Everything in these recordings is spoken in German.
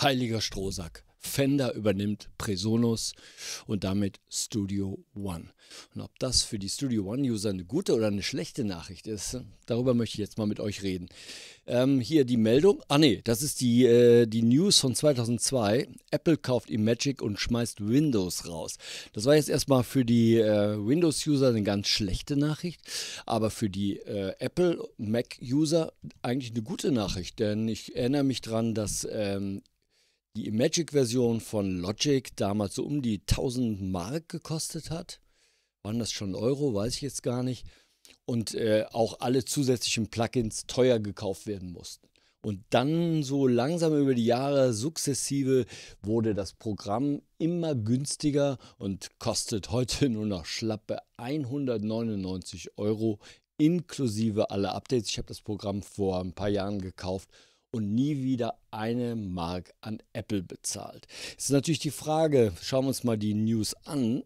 heiliger Strohsack. Fender übernimmt Presonus und damit Studio One. Und ob das für die Studio One-User eine gute oder eine schlechte Nachricht ist, darüber möchte ich jetzt mal mit euch reden. Ähm, hier die Meldung. Ah nee, das ist die, äh, die News von 2002. Apple kauft Imagic und schmeißt Windows raus. Das war jetzt erstmal für die äh, Windows-User eine ganz schlechte Nachricht, aber für die äh, Apple Mac-User eigentlich eine gute Nachricht, denn ich erinnere mich daran, dass ähm, die Magic-Version von Logic damals so um die 1000 Mark gekostet hat. Waren das schon Euro? Weiß ich jetzt gar nicht. Und äh, auch alle zusätzlichen Plugins teuer gekauft werden mussten. Und dann so langsam über die Jahre sukzessive wurde das Programm immer günstiger und kostet heute nur noch schlappe 199 Euro inklusive aller Updates. Ich habe das Programm vor ein paar Jahren gekauft und nie wieder eine Mark an Apple bezahlt. Jetzt ist natürlich die Frage, schauen wir uns mal die News an,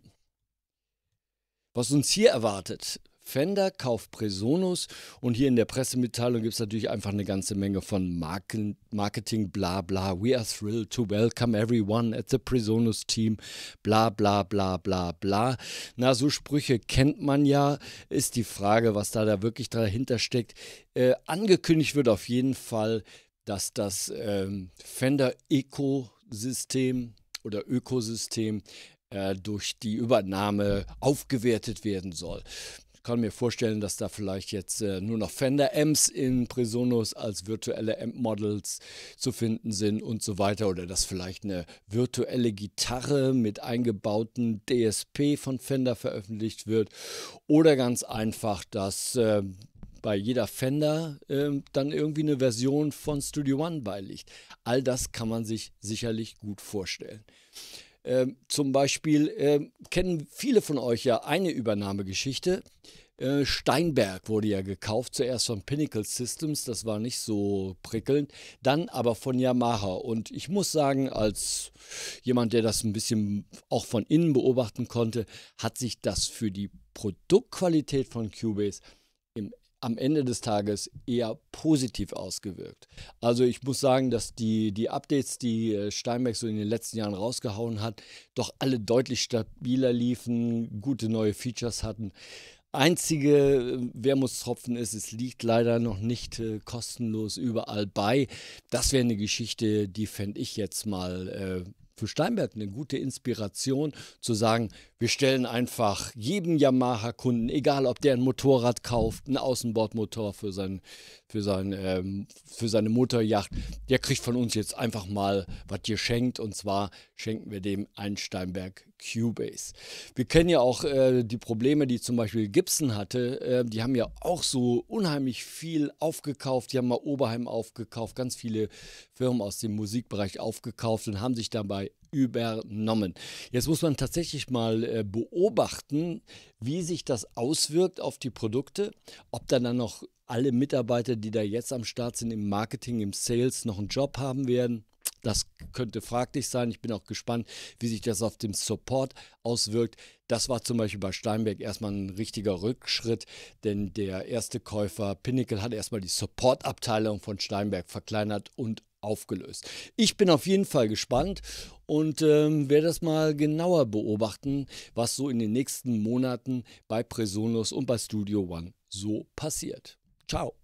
was uns hier erwartet. Fender kauft Presonus und hier in der Pressemitteilung gibt es natürlich einfach eine ganze Menge von Marken, Marketing, bla bla. We are thrilled to welcome everyone at the Presonus team, bla bla bla bla bla. Na, so Sprüche kennt man ja. Ist die Frage, was da, da wirklich dahinter steckt. Äh, angekündigt wird auf jeden Fall, dass das ähm, Fender Ecosystem oder Ökosystem äh, durch die Übernahme aufgewertet werden soll. Ich kann mir vorstellen, dass da vielleicht jetzt äh, nur noch Fender-Amps in Presonus als virtuelle Amp-Models zu finden sind und so weiter. Oder dass vielleicht eine virtuelle Gitarre mit eingebauten DSP von Fender veröffentlicht wird. Oder ganz einfach, dass äh, bei jeder Fender äh, dann irgendwie eine Version von Studio One beiliegt. All das kann man sich sicherlich gut vorstellen. Ähm, zum Beispiel äh, kennen viele von euch ja eine Übernahmegeschichte. Äh, Steinberg wurde ja gekauft, zuerst von Pinnacle Systems, das war nicht so prickelnd, dann aber von Yamaha. Und ich muss sagen, als jemand, der das ein bisschen auch von innen beobachten konnte, hat sich das für die Produktqualität von Cubase am Ende des Tages eher positiv ausgewirkt. Also ich muss sagen, dass die, die Updates, die äh, Steinbeck so in den letzten Jahren rausgehauen hat, doch alle deutlich stabiler liefen, gute neue Features hatten. Einzige äh, Wermutstropfen ist, es liegt leider noch nicht äh, kostenlos überall bei. Das wäre eine Geschichte, die fände ich jetzt mal äh, für Steinberg eine gute Inspiration, zu sagen, wir stellen einfach jedem Yamaha-Kunden, egal ob der ein Motorrad kauft, einen Außenbordmotor für, sein, für, sein, ähm, für seine Motorjacht, der kriegt von uns jetzt einfach mal was geschenkt und zwar schenken wir dem einen Steinberg Cubase. Wir kennen ja auch äh, die Probleme, die zum Beispiel Gibson hatte. Äh, die haben ja auch so unheimlich viel aufgekauft. Die haben mal Oberheim aufgekauft, ganz viele Firmen aus dem Musikbereich aufgekauft und haben sich dabei übernommen. Jetzt muss man tatsächlich mal äh, beobachten, wie sich das auswirkt auf die Produkte, ob dann dann noch alle Mitarbeiter, die da jetzt am Start sind im Marketing, im Sales, noch einen Job haben werden das könnte fraglich sein. Ich bin auch gespannt, wie sich das auf den Support auswirkt. Das war zum Beispiel bei Steinberg erstmal ein richtiger Rückschritt, denn der erste Käufer Pinnacle hat erstmal die Support-Abteilung von Steinberg verkleinert und aufgelöst. Ich bin auf jeden Fall gespannt und ähm, werde das mal genauer beobachten, was so in den nächsten Monaten bei Presonus und bei Studio One so passiert. Ciao.